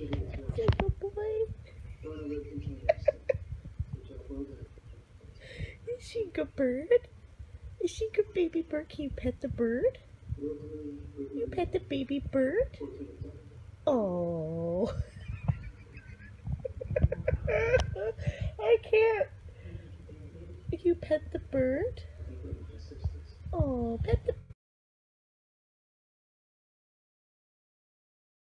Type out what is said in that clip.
Is she a good bird? Is she a good baby bird? Can you pet the bird? You pet the baby bird? Oh. I can't. You pet the bird? Oh, pet the